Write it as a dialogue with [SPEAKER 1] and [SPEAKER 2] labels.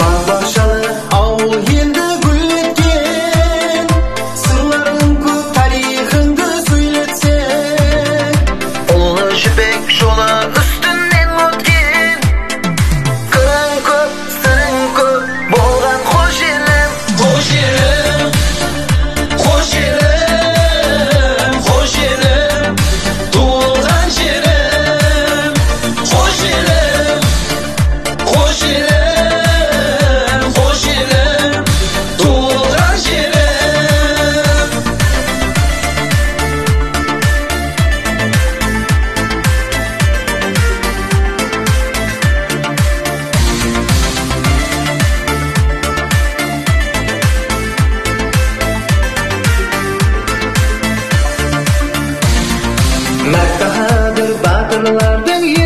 [SPEAKER 1] бау ауыл енді гүлдеткен сырларың көп тарихыңды сөйлетсең ұлы жібек жолы үстінен өткен қырың көп сырың көп болған қош елім қош елім Mert daha bahtırlardır